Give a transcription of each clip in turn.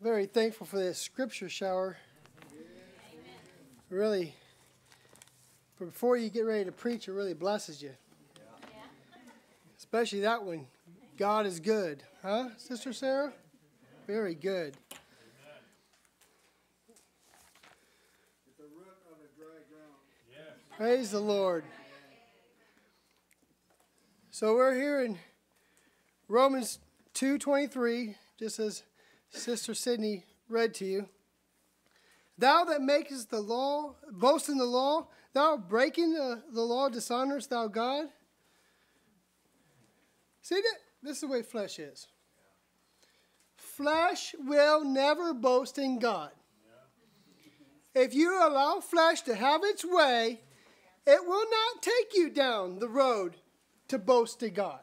very thankful for this scripture shower. Really, before you get ready to preach, it really blesses you. Especially that one. God is good. Huh, Sister Sarah? Very good. Praise the Lord. So we're here in Romans 2:23, just as Sister Sydney read to you. Thou that makest the law, boast in the law, thou breaking the, the law, dishonorest thou God. See that? This is the way flesh is. Flesh will never boast in God. If you allow flesh to have its way, it will not take you down the road to boast to God.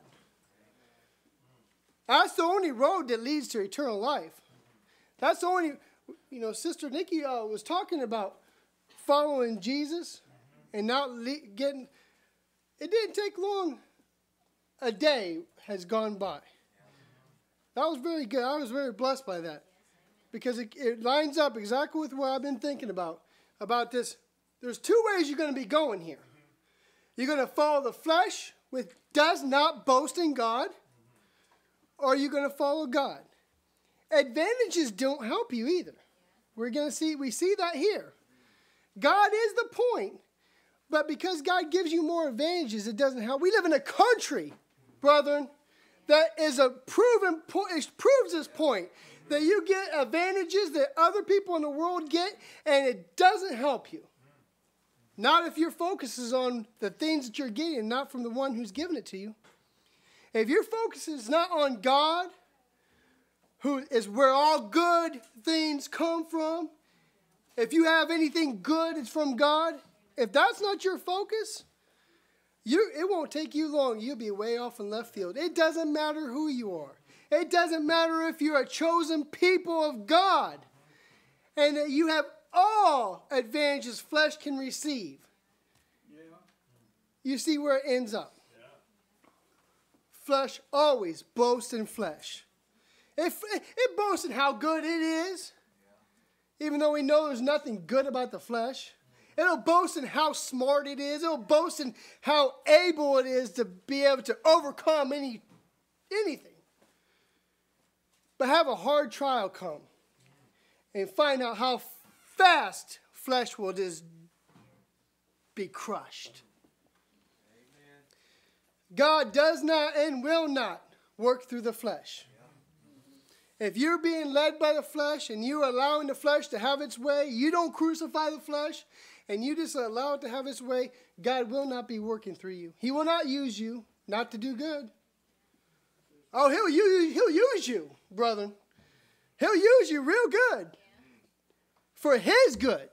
That's the only road that leads to eternal life. That's the only, you know, Sister Nikki uh, was talking about following Jesus and not le- getting, it didn't take long. A day has gone by. That was very good. I was very blessed by that because it, it lines up exactly with what I've been thinking about. About this, there's two ways you're going to be going here. You're going to follow the flesh, which does not boast in God, or you're going to follow God. Advantages don't help you either. We're going to see, we see that here. God is the point, but because God gives you more advantages, it doesn't help. We live in a country, brethren, that is a proven point, it proves this point that you get advantages that other people in the world get, and it doesn't help you. Not if your focus is on the things that you're getting, not from the one who's given it to you. If your focus is not on God, who is where all good things come from, if you have anything good, it's from God. If that's not your focus, you, it won't take you long. You'll be way off in left field. It doesn't matter who you are. It doesn't matter if you're a chosen people of God and that you have all advantages flesh can receive. Yeah. You see where it ends up. Flesh always boasts in flesh. It, it boasts in how good it is, even though we know there's nothing good about the flesh. It'll boast in how smart it is. It'll boast in how able it is to be able to overcome any anything. But have a hard trial come and find out how fast flesh will just be crushed. God does not and will not work through the flesh. If you're being led by the flesh and you're allowing the flesh to have its way, you don't crucify the flesh and you just allow it to have its way, God will not be working through you. He will not use you not to do good. Oh, he'll use, he'll use you, brother. He'll use you real good for his good.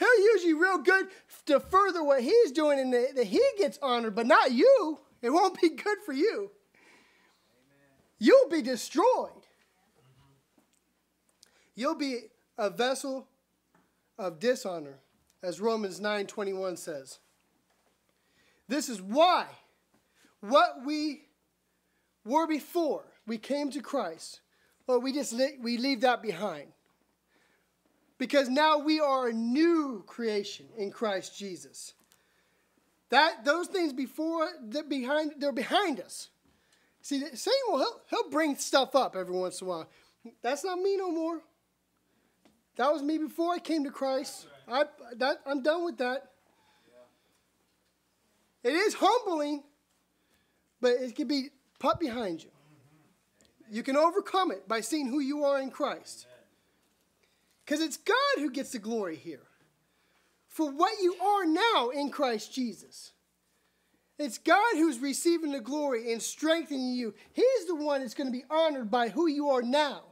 He'll use you real good to further what he's doing and that he gets honored, but not you. It won't be good for you. You'll be destroyed. You'll be a vessel of dishonor, as Romans 9:21 says. This is why what we were before we came to Christ, well, we just we leave that behind because now we are a new creation in Christ Jesus. That those things before that behind they're behind us. See, Satan will he'll, he'll bring stuff up every once in a while. That's not me no more. That was me before I came to Christ. I that I'm done with that. It is humbling, but it can be put behind you. You can overcome it by seeing who you are in Christ. Because it's God who gets the glory here for what you are now in Christ Jesus. It's God who's receiving the glory and strengthening you. He's the one that's going to be honored by who you are now.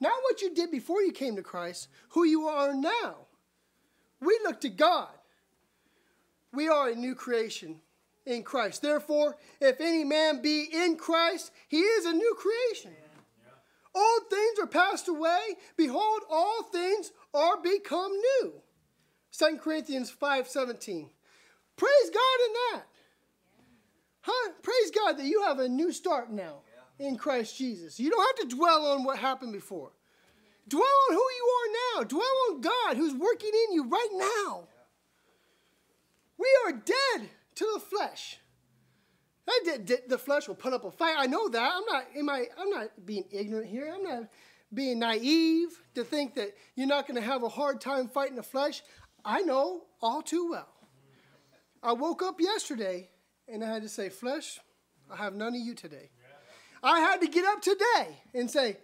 Not what you did before you came to Christ, who you are now. We look to God. We are a new creation in Christ. Therefore, if any man be in Christ, he is a new creation. Old things are passed away. Behold, all things are become new. 2 Corinthians 5:17. Praise God in that. Huh? Praise God that you have a new start now in Christ Jesus. You don't have to dwell on what happened before. Dwell on who you are now. Dwell on God who's working in you right now. We are dead to the flesh. The flesh will put up a fight. I know that. I'm not. Am I? I'm not being ignorant here. I'm not being naive to think that you're not going to have a hard time fighting the flesh. I know all too well. I woke up yesterday and I had to say, Flesh, I have none of you today. I had to get up today and say,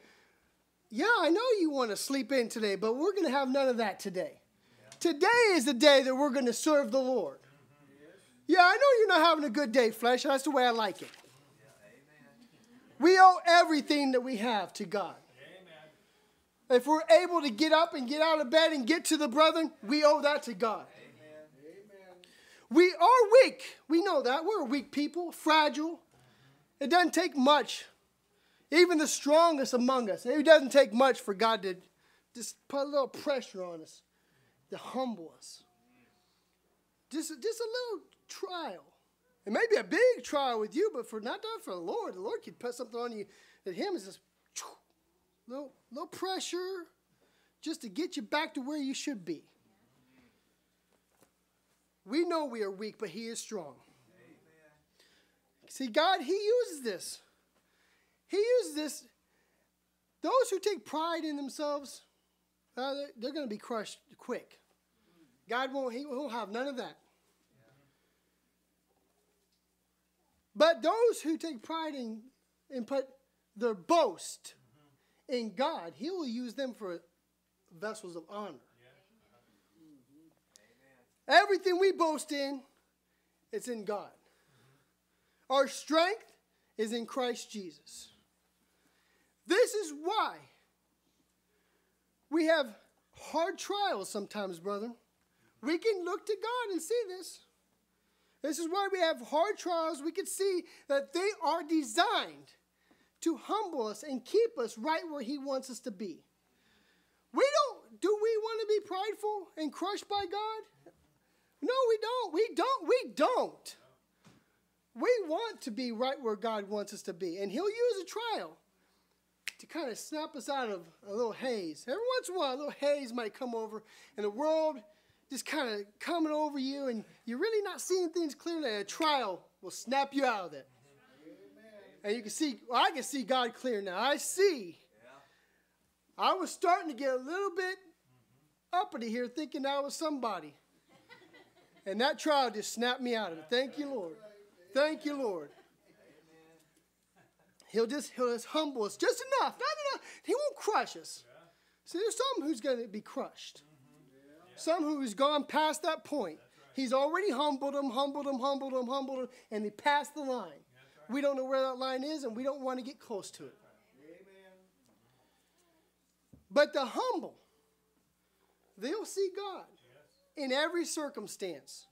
Yeah, I know you want to sleep in today, but we're going to have none of that today. Today is the day that we're going to serve the Lord. Yeah, I know you're not having a good day, flesh. That's the way I like it. We owe everything that we have to God. If we're able to get up and get out of bed and get to the brethren, we owe that to God. We are weak. We know that. We're weak people, fragile. It doesn't take much. Even the strongest among us, it doesn't take much for God to just put a little pressure on us, to humble us. Just, just a little trial. It may be a big trial with you, but for not done for the Lord, the Lord could put something on you that Him is just little, little pressure just to get you back to where you should be. We know we are weak, but He is strong. Amen. See, God, He uses this. He uses this. Those who take pride in themselves, uh, they're, they're going to be crushed quick. God won't, He won't have none of that. But those who take pride in and put their boast in God, He will use them for vessels of honor. Everything we boast in, it's in God. Our strength is in Christ Jesus. This is why we have hard trials sometimes, brother. We can look to God and see this. This is why we have hard trials. We can see that they are designed to humble us and keep us right where He wants us to be. We don't, do we want to be prideful and crushed by God? No, we don't. We don't. We don't. We want to be right where God wants us to be. And He'll use a trial to kind of snap us out of a little haze. Every once in a while, a little haze might come over, and the world just kind of coming over you, and you're really not seeing things clearly. A trial will snap you out of it. And you can see, well, I can see God clear now. I see. Yeah. I was starting to get a little bit uppity here thinking I was somebody. and that trial just snapped me out of it. Thank you, Lord. Thank you, Lord. He'll just he'll just humble us just enough. Not enough. He won't crush us. See, there's some who's going to be crushed. Some who's gone past that point. He's already humbled them, humbled them, humbled them, humbled them, and he passed the line. We don't know where that line is, and we don't want to get close to it. But the humble, they'll see God in every circumstance.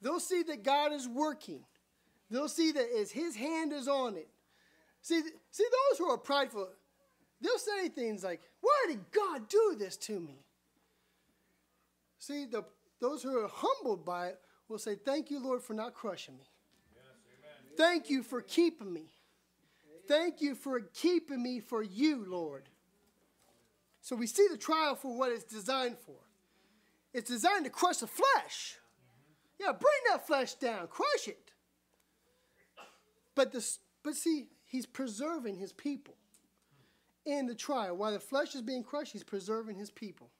They'll see that God is working. They'll see that as His hand is on it. See, see those who are prideful, they'll say things like, "Why did God do this to me?" See, the, those who are humbled by it will say, Thank you, Lord, for not crushing me. Yes, Thank you for keeping me. Thank you for keeping me for you, Lord. So we see the trial for what it's designed for. It's designed to crush the flesh. Mm-hmm. Yeah, bring that flesh down, crush it. But this, but see, he's preserving his people in the trial. While the flesh is being crushed, he's preserving his people.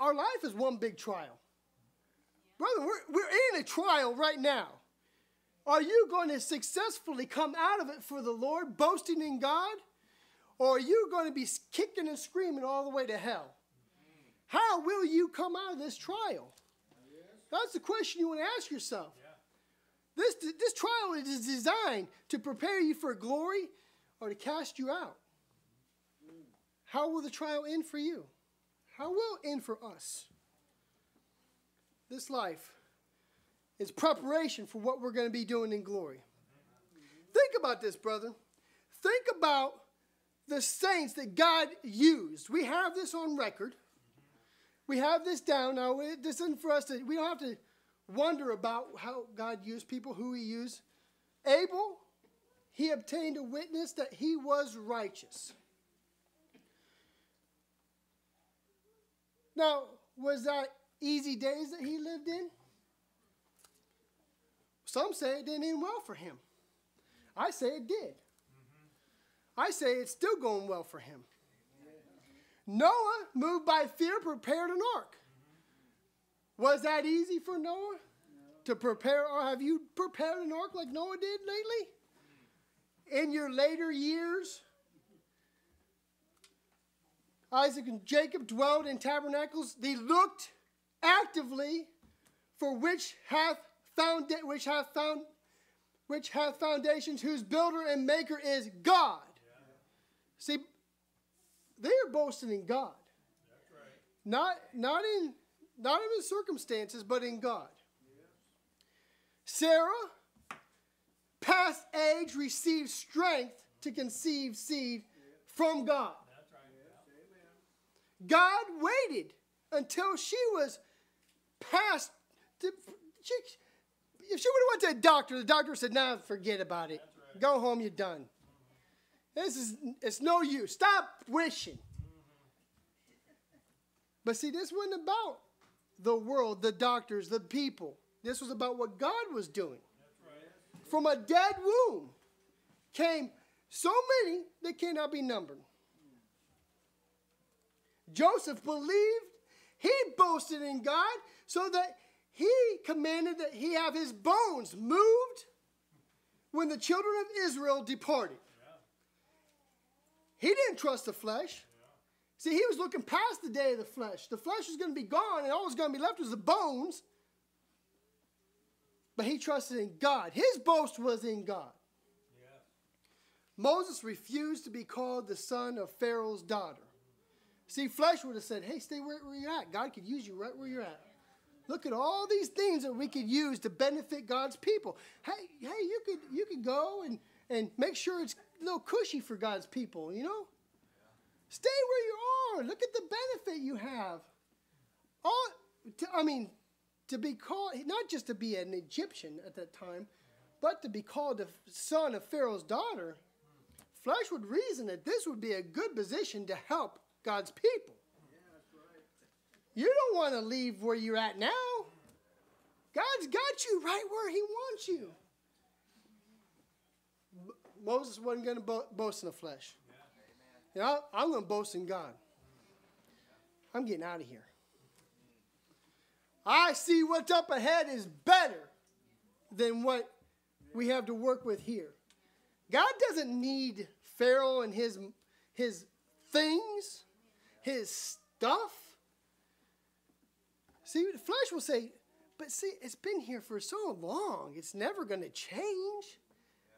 Our life is one big trial. Brother, we're, we're in a trial right now. Are you going to successfully come out of it for the Lord, boasting in God? Or are you going to be kicking and screaming all the way to hell? How will you come out of this trial? That's the question you want to ask yourself. This, this trial is designed to prepare you for glory or to cast you out. How will the trial end for you? How will end for us? This life is preparation for what we're going to be doing in glory. Think about this, brother. Think about the saints that God used. We have this on record. We have this down. Now, this isn't for us to, we don't have to wonder about how God used people, who he used. Abel, he obtained a witness that he was righteous. Now, was that easy days that he lived in? Some say it didn't end well for him. I say it did. Mm-hmm. I say it's still going well for him. Noah, moved by fear, prepared an ark. Mm-hmm. Was that easy for Noah to prepare, or have you prepared an ark like Noah did lately? Mm-hmm. In your later years? Isaac and Jacob dwelled in tabernacles. They looked actively for which hath found which hath found which hath foundations, whose builder and maker is God. Yeah. See, they are boasting in God. Right. Not not in not in circumstances, but in God. Sarah, past age, received strength to conceive seed from God. God waited until she was past. To, she, if she would have went to a doctor, the doctor said, "Nah, forget about it. Right. Go home. You're done. This is it's no use. Stop wishing." But see, this wasn't about the world, the doctors, the people. This was about what God was doing. Right. From a dead womb came so many that cannot be numbered. Joseph believed, he boasted in God so that he commanded that he have his bones moved when the children of Israel departed. He didn't trust the flesh. See, he was looking past the day of the flesh. The flesh was going to be gone, and all was going to be left was the bones. But he trusted in God. His boast was in God. Yeah. Moses refused to be called the son of Pharaoh's daughter. See, flesh would have said, hey, stay where, where you're at. God could use you right where you're at. Look at all these things that we could use to benefit God's people. Hey, hey, you could you could go and, and make sure it's a little cushy for God's people, you know? Stay where you are. Look at the benefit you have. All to, I mean, to be called not just to be an Egyptian at that time, but to be called the son of Pharaoh's daughter. Flesh would reason that this would be a good position to help God's people. You don't want to leave where you're at now. God's got you right where He wants you. Moses wasn't going to bo- boast in the flesh. You know, I'm going to boast in God. I'm getting out of here. I see what's up ahead is better than what we have to work with here. God doesn't need Pharaoh and his, his things his stuff. See, the flesh will say, but see, it's been here for so long, it's never going to change.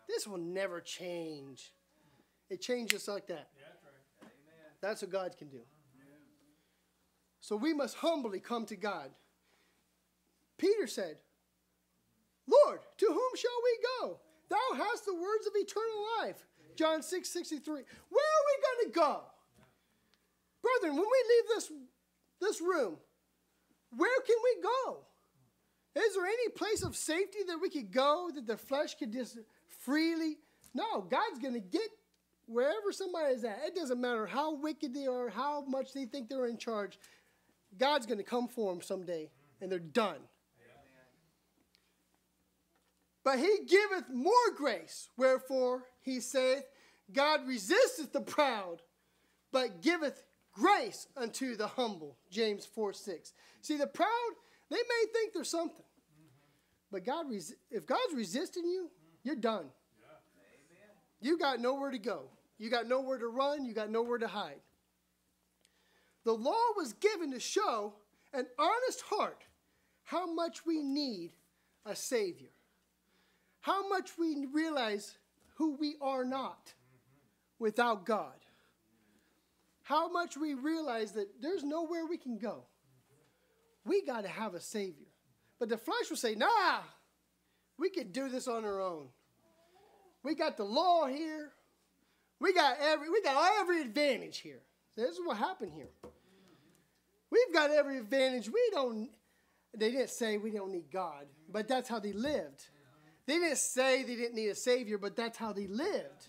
This will never change. It changes like that. That's what God can do. So we must humbly come to God. Peter said, Lord, to whom shall we go? Thou hast the words of eternal life. John 6 63. Where are we going to go? Brethren, when we leave this, this room, where can we go? Is there any place of safety that we could go that the flesh could just freely? No, God's going to get wherever somebody is at. It doesn't matter how wicked they are, how much they think they're in charge. God's going to come for them someday, and they're done. But he giveth more grace, wherefore he saith, God resisteth the proud, but giveth grace unto the humble. James 4 6. See, the proud, they may think they're something. But God, if God's resisting you, you're done. You got nowhere to go. You got nowhere to run. You got nowhere to hide. The law was given to show an honest heart how much we need a Savior, how much we realize who we are not mm-hmm. without God how much we realize that there's nowhere we can go. We got to have a Savior. But the flesh will say, nah, we could do this on our own. We got the law here. We got every we got every advantage here. This is what happened here. We've got every advantage. We don't they didn't say we don't need God, but that's how they lived. They didn't say they didn't need a savior, but that's how they lived.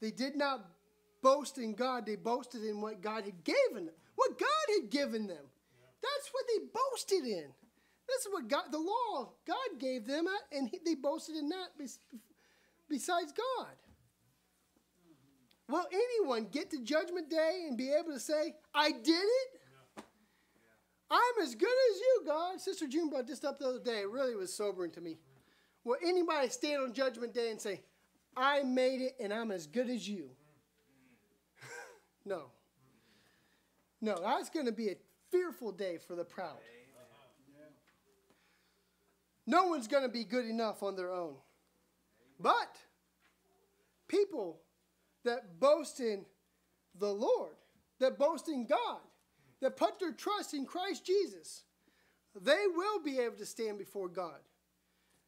They did not boast in God, they boasted in what God had given them. What God had given them. That's what they boasted in. This is what God, the law God gave them, uh, and he, they boasted in that besides God. Will anyone get to Judgment Day and be able to say, I did it? I'm as good as you, God. Sister June brought this up the other day. It really was sobering to me. Will anybody stand on Judgment Day and say, I made it and I'm as good as you? no. No, that's going to be a fearful day for the proud. No one's going to be good enough on their own. But people that boast in the Lord, that boast in God, that put their trust in Christ Jesus, they will be able to stand before God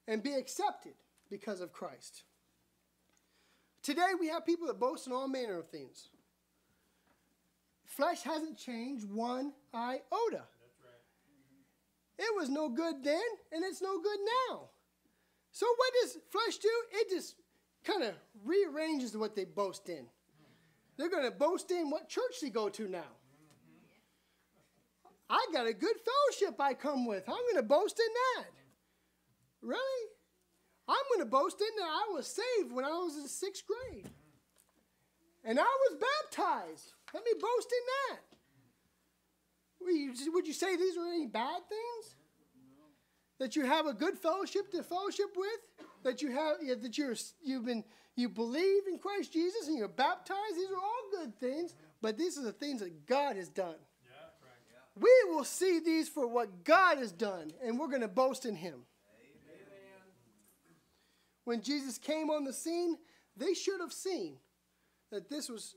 and be accepted because of Christ. Today we have people that boast in all manner of things. Flesh hasn't changed one iota. It was no good then, and it's no good now. So what does flesh do? It just kind of rearranges what they boast in. They're going to boast in what church they go to now. Mm-hmm. I got a good fellowship I come with. I'm going to boast in that. Really? I'm going to boast in that I was saved when I was in sixth grade. And I was baptized. Let me boast in that. Would you say these are any bad things? That you have a good fellowship to fellowship with? That you have that you're you've been you believe in Christ Jesus and you're baptized? These are all good things, but these are the things that God has done. We will see these for what God has done, and we're going to boast in Him. When Jesus came on the scene, they should have seen that this was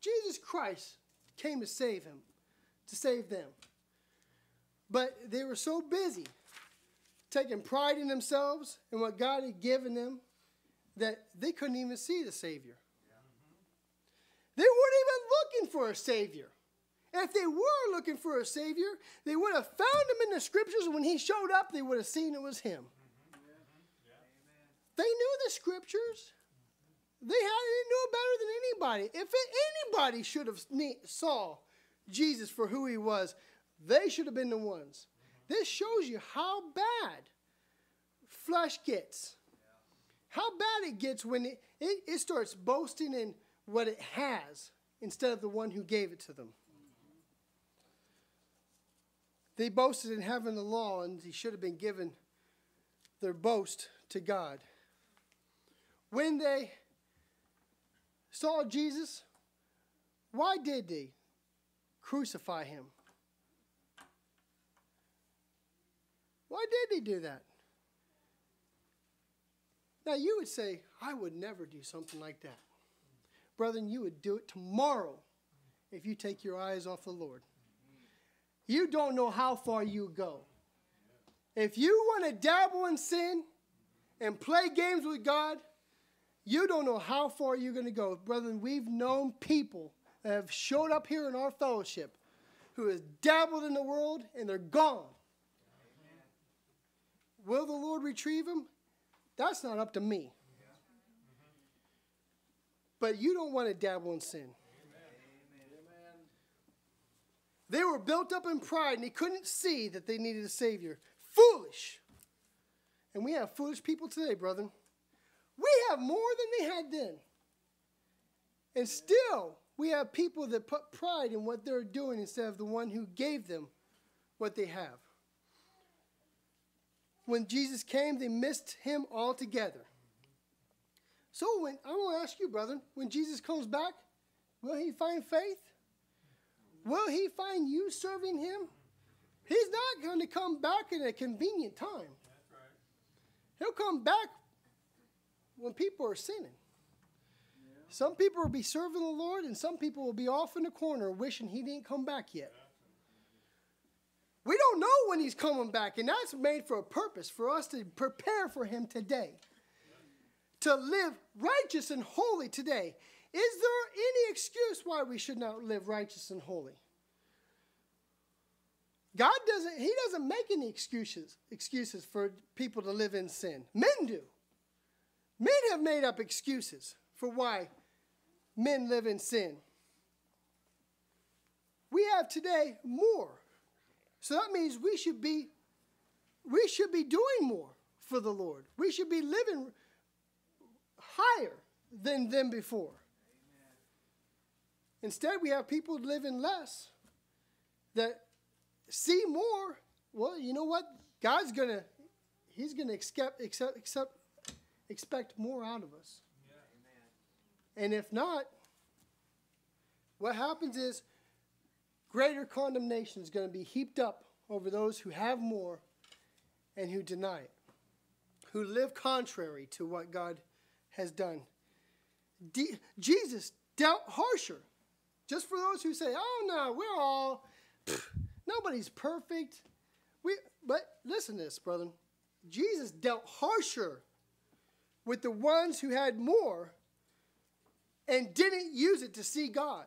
Jesus Christ came to save him, to save them. But they were so busy taking pride in themselves and what God had given them that they couldn't even see the Savior. They weren't even looking for a Savior. If they were looking for a Savior, they would have found him in the scriptures. When he showed up, they would have seen it was him. They knew the scriptures. They, had, they knew better than anybody. If anybody should have saw Jesus for who he was, they should have been the ones. This shows you how bad flesh gets. How bad it gets when it, it, it starts boasting in what it has instead of the one who gave it to them. They boasted in having the law, and he should have been given their boast to God. When they saw Jesus, why did they crucify him? Why did they do that? Now, you would say, I would never do something like that. Brethren, you would do it tomorrow if you take your eyes off the Lord you don't know how far you go. If you want to dabble in sin and play games with God, you don't know how far you're going to go. Brethren, we've known people that have showed up here in our fellowship who has dabbled in the world and they're gone. Will the Lord retrieve them? That's not up to me. But you don't want to dabble in sin. They were built up in pride and they couldn't see that they needed a Savior. Foolish. And we have foolish people today, brethren. We have more than they had then. And still, we have people that put pride in what they're doing instead of the one who gave them what they have. When Jesus came, they missed him altogether. So when I want to ask you, brethren, when Jesus comes back, will he find faith? Will he find you serving him? He's not going to come back in a convenient time. Right. He'll come back when people are sinning. Some people will be serving the Lord, and some people will be off in the corner wishing he didn't come back yet. We don't know when he's coming back, and that's made for a purpose for us to prepare for him today. To live righteous and holy today. Is there any excuse why we should not live righteous and holy? God doesn't, He doesn't make any excuses, excuses for people to live in sin. Men do. Men have made up excuses for why men live in sin. We have today more. So that means we should be we should be doing more for the Lord. We should be living higher than them before. Amen. Instead, we have people living less that see more. Well, you know what? God's gonna He's gonna accept, accept, accept expect more out of us. Yeah. And if not, what happens is greater condemnation is going to be heaped up over those who have more and who deny it, who live contrary to what God has done. De- Jesus dealt harsher. Just for those who say, oh no, we're all, pff, nobody's perfect. We, but listen to this, brother. Jesus dealt harsher with the ones who had more and didn't use it to see God.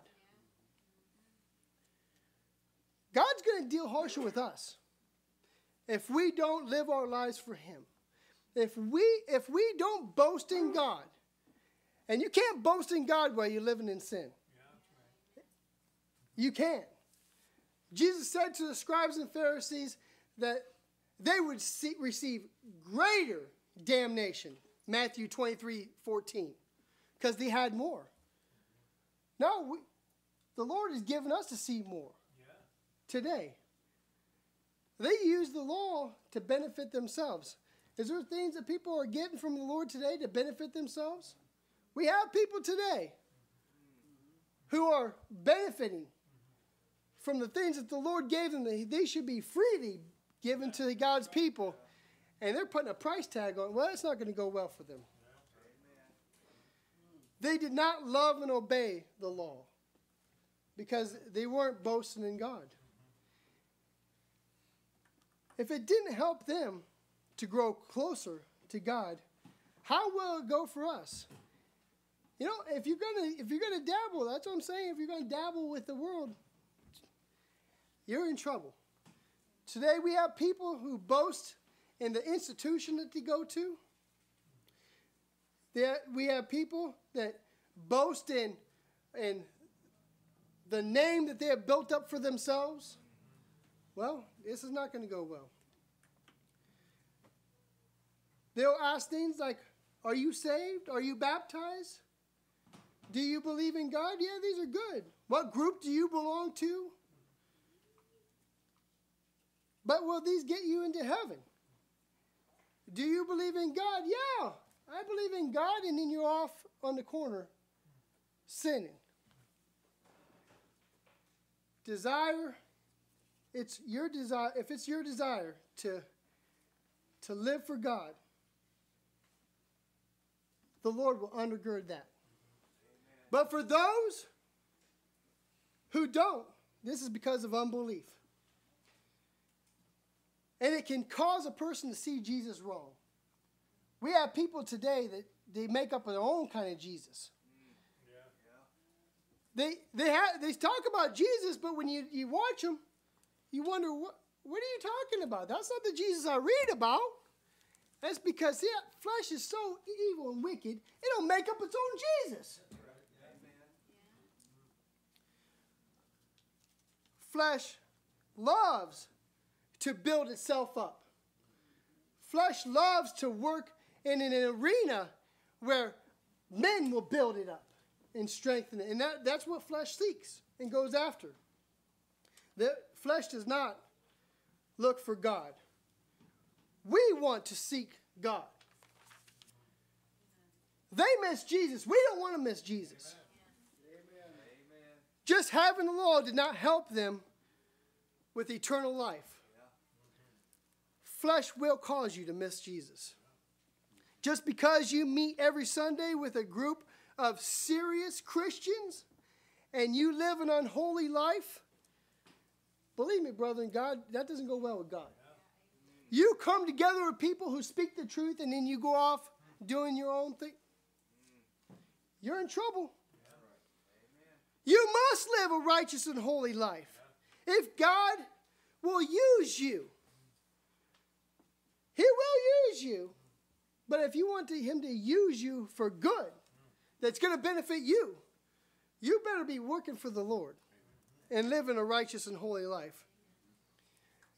God's going to deal harsher with us if we don't live our lives for him. If we if we don't boast in God, and you can't boast in God while you're living in sin. You can't. Jesus said to the scribes and Pharisees that they would see, receive greater damnation. Matthew 23 14. Because they had more. No, we, the Lord has given us to see more today. They use the law to benefit themselves. Is there things that people are getting from the Lord today to benefit themselves? We have people today who are benefiting from the things that the Lord gave them. They should be freely given to God's people. And they're putting a price tag on. Well, it's not going to go well for them. They did not love and obey the law because they weren't boasting in God if it didn't help them to grow closer to God, how will it go for us? You know, if you're gonna if you're gonna dabble, that's what I'm saying. If you're gonna dabble with the world, you're in trouble. Today we have people who boast in the institution that they go to. There, we have people that boast in in the name that they have built up for themselves. Well, this is not going to go well. They'll ask things like, Are you saved? Are you baptized? Do you believe in God? Yeah, these are good. What group do you belong to? But will these get you into heaven? Do you believe in God? Yeah, I believe in God, and then you're off on the corner sinning. Desire it's your desire, if it's your desire to, to live for God, the Lord will undergird that. But for those who don't, this is because of unbelief. And it can cause a person to see Jesus wrong. We have people today that they make up their own kind of Jesus. They, they, have, they talk about Jesus, but when you, you watch them, you wonder, what, what are you talking about? That's not the Jesus I read about. That's because yeah, flesh is so evil and wicked, it'll make up its own Jesus. Flesh loves to build itself up. Flesh loves to work in an arena where men will build it up and strengthen it. And that, that's what flesh seeks and goes after. The flesh does not look for God. We want to seek God. They miss Jesus. We don't want to miss Jesus. Amen. Just having the law did not help them with eternal life. Flesh will cause you to miss Jesus. Just because you meet every Sunday with a group of serious Christians and you live an unholy life, Believe me, brother, God, that doesn't go well with God. You come together with people who speak the truth and then you go off doing your own thing. You're in trouble. You must live a righteous and holy life. If God will use you, He will use you. But if you want to, Him to use you for good, that's going to benefit you, you better be working for the Lord and living a righteous and holy life.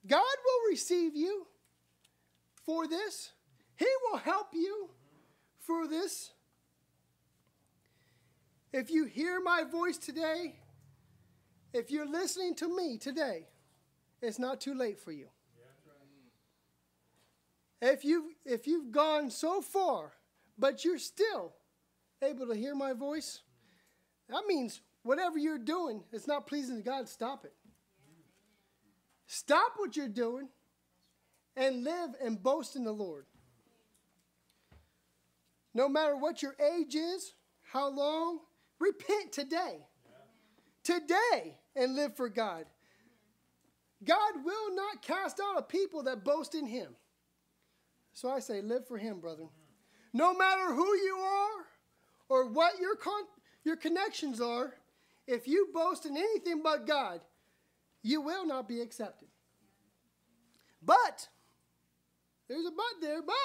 God will receive you for this, He will help you for this. If you hear my voice today, if you're listening to me today, it's not too late for you. If you've, if you've gone so far, but you're still able to hear my voice, that means whatever you're doing is not pleasing to God, stop it. Stop what you're doing and live and boast in the Lord. No matter what your age is, how long, repent today. Today and live for God. God will not cast out a people that boast in him. So I say, live for him, brethren. No matter who you are or what your, con- your connections are, if you boast in anything but God, you will not be accepted. But, there's a but there, but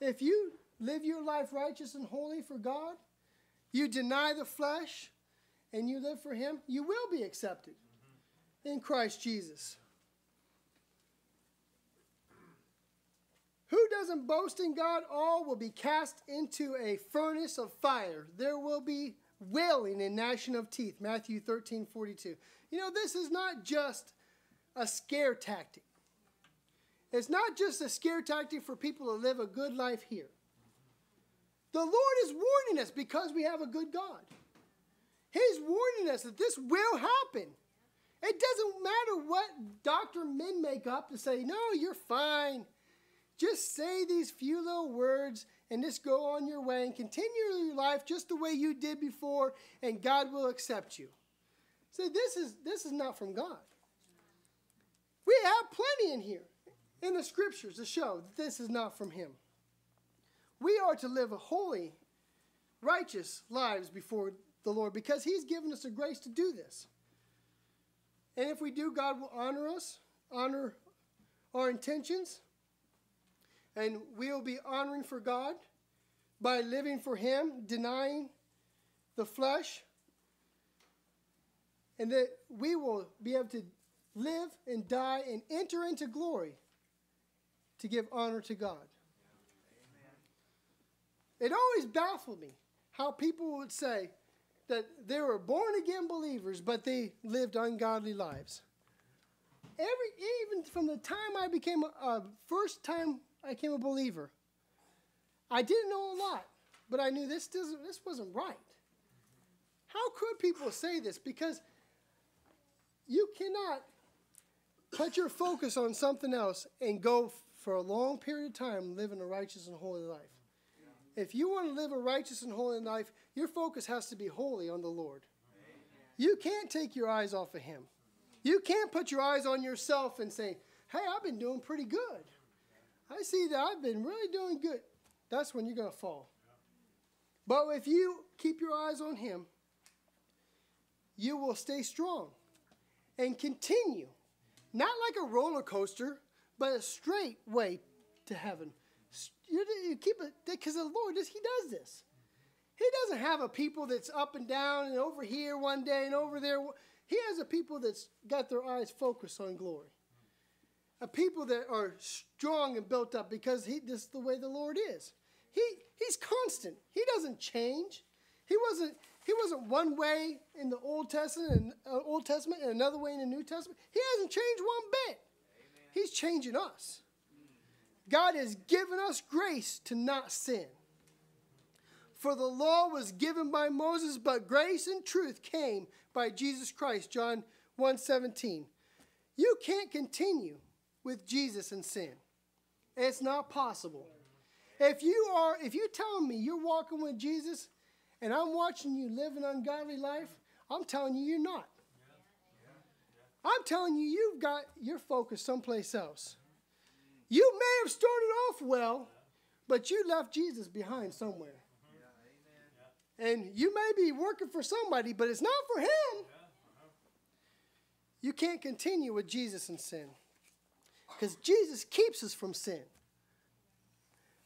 if you live your life righteous and holy for God, you deny the flesh, and you live for Him, you will be accepted in Christ Jesus. Who doesn't boast in God, all will be cast into a furnace of fire. There will be wailing and gnashing of teeth. Matthew 13 42. You know, this is not just a scare tactic. It's not just a scare tactic for people to live a good life here. The Lord is warning us because we have a good God. He's warning us that this will happen. It doesn't matter what Dr. Men make up to say, no, you're fine. Just say these few little words and just go on your way and continue your life just the way you did before, and God will accept you. See, this is this is not from God. We have plenty in here in the scriptures to show that this is not from Him. We are to live a holy, righteous lives before the Lord because He's given us the grace to do this. And if we do, God will honor us, honor our intentions, and we'll be honoring for God by living for Him, denying the flesh, and that we will be able to live and die and enter into glory to give honor to God. It always baffled me how people would say that they were born again believers, but they lived ungodly lives. Every even from the time I became a, a first time I became a believer, I didn't know a lot, but I knew this doesn't this wasn't right. How could people say this? Because you cannot put your focus on something else and go for a long period of time living a righteous and holy life. If you want to live a righteous and holy life, your focus has to be wholly on the Lord. You can't take your eyes off of Him. You can't put your eyes on yourself and say, hey, I've been doing pretty good. I see that I've been really doing good. That's when you're going to fall. But if you keep your eyes on Him, you will stay strong and continue. Not like a roller coaster, but a straight way to heaven. You keep it because the Lord, He does this. He doesn't have a people that's up and down and over here one day and over there. He has a people that's got their eyes focused on glory. A people that are strong and built up because he, this is the way the Lord is. He, he's constant. He doesn't change. He wasn't, he wasn't one way in the Old Testament and uh, Old Testament and another way in the New Testament. He hasn't changed one bit. Amen. He's changing us. God has given us grace to not sin. For the law was given by Moses, but grace and truth came by Jesus Christ. John 1:17. You can't continue with Jesus and sin. It's not possible. If you are, if you tell me you're walking with Jesus and I'm watching you live an ungodly life, I'm telling you you're not. I'm telling you you've got your focus someplace else. You may have started off well, but you left Jesus behind somewhere. And you may be working for somebody, but it's not for him. You can't continue with Jesus in sin because Jesus keeps us from sin.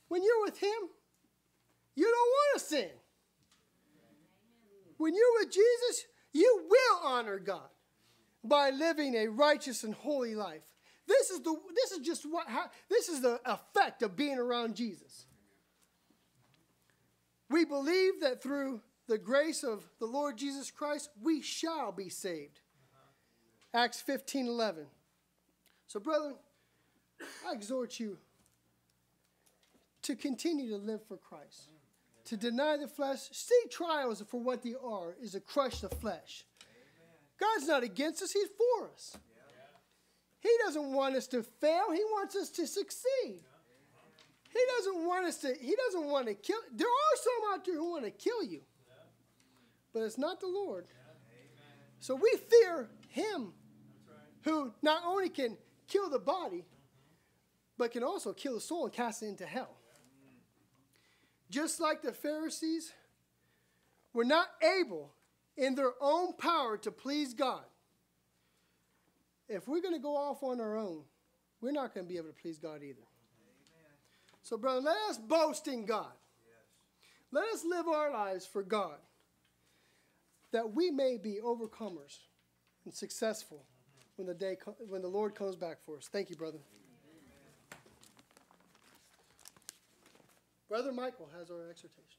When you're with him, you don't want to sin. when you're with Jesus, you will honor God by living a righteous and holy life. This is the this is just what how, this is the effect of being around Jesus. We believe that through the grace of the Lord Jesus Christ, we shall be saved. Acts 15 11. So, brethren, I exhort you to continue to live for Christ, to deny the flesh, see trials for what they are, is to crush the flesh. God's not against us, He's for us. He doesn't want us to fail, He wants us to succeed. He doesn't want us to, He doesn't want to kill. There are some out there who want to kill you, but it's not the Lord. So we fear Him who not only can kill the body, but can also kill the soul and cast it into hell. Just like the Pharisees were not able in their own power to please God. If we're going to go off on our own, we're not going to be able to please God either. So, brother, let us boast in God. Let us live our lives for God, that we may be overcomers and successful when the day when the Lord comes back for us. Thank you, brother. Brother Michael has our exhortation.